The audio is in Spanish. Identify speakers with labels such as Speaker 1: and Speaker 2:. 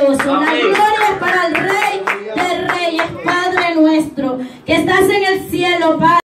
Speaker 1: La gloria para el Rey de Reyes, Padre nuestro, que estás en el cielo, Padre.